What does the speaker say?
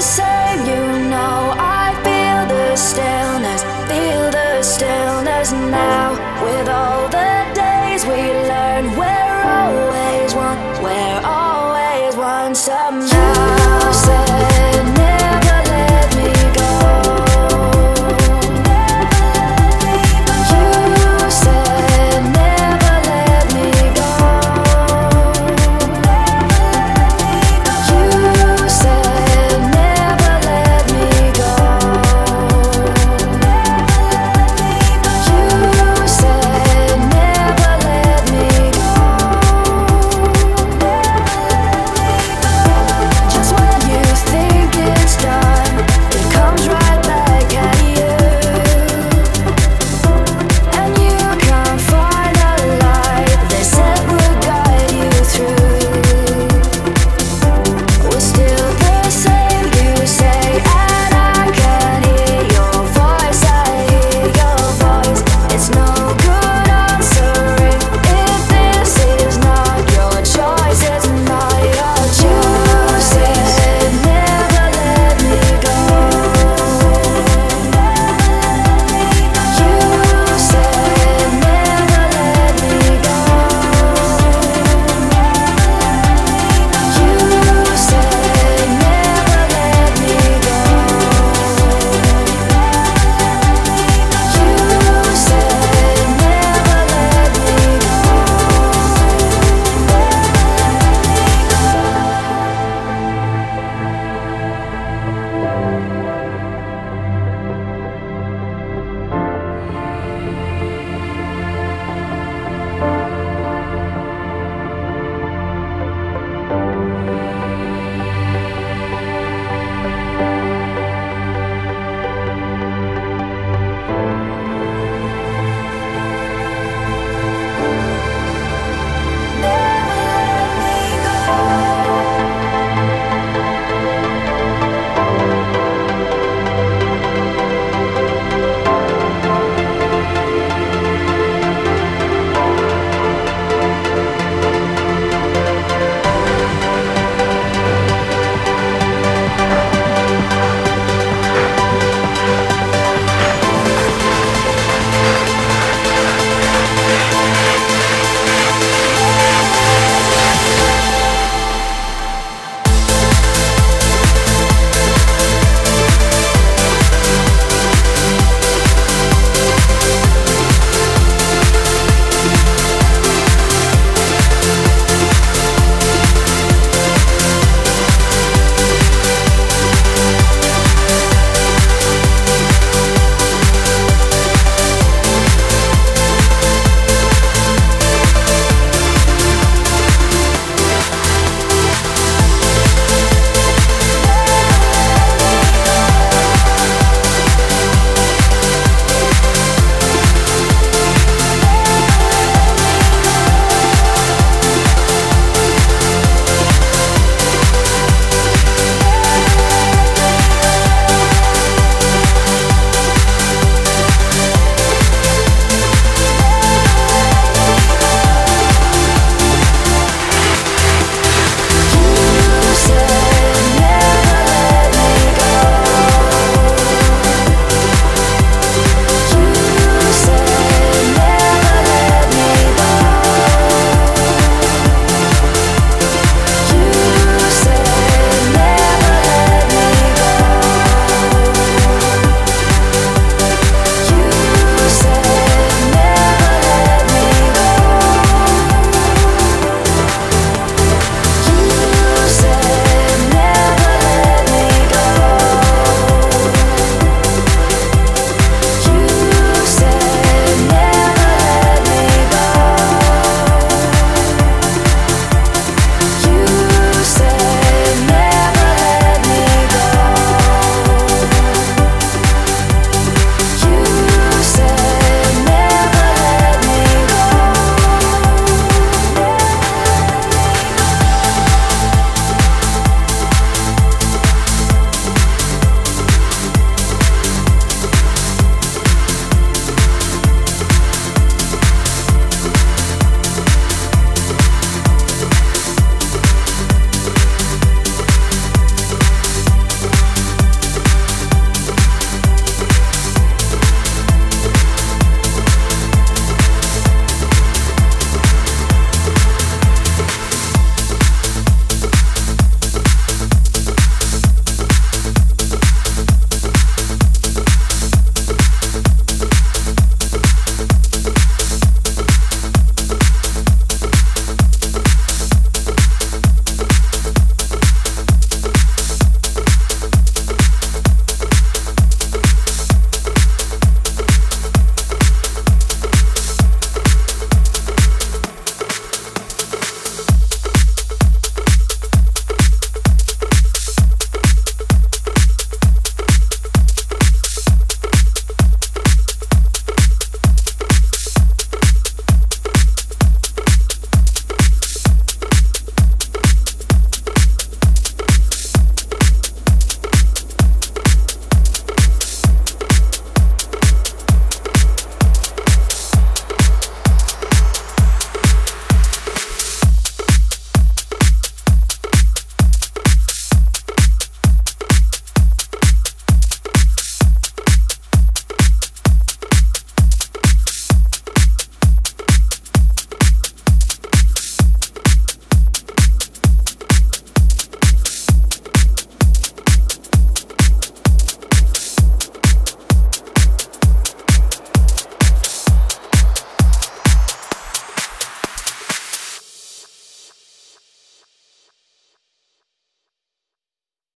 still the same, you know. I feel the stillness, feel the stillness now. With all the days we learn, we're always one, we're always one somehow.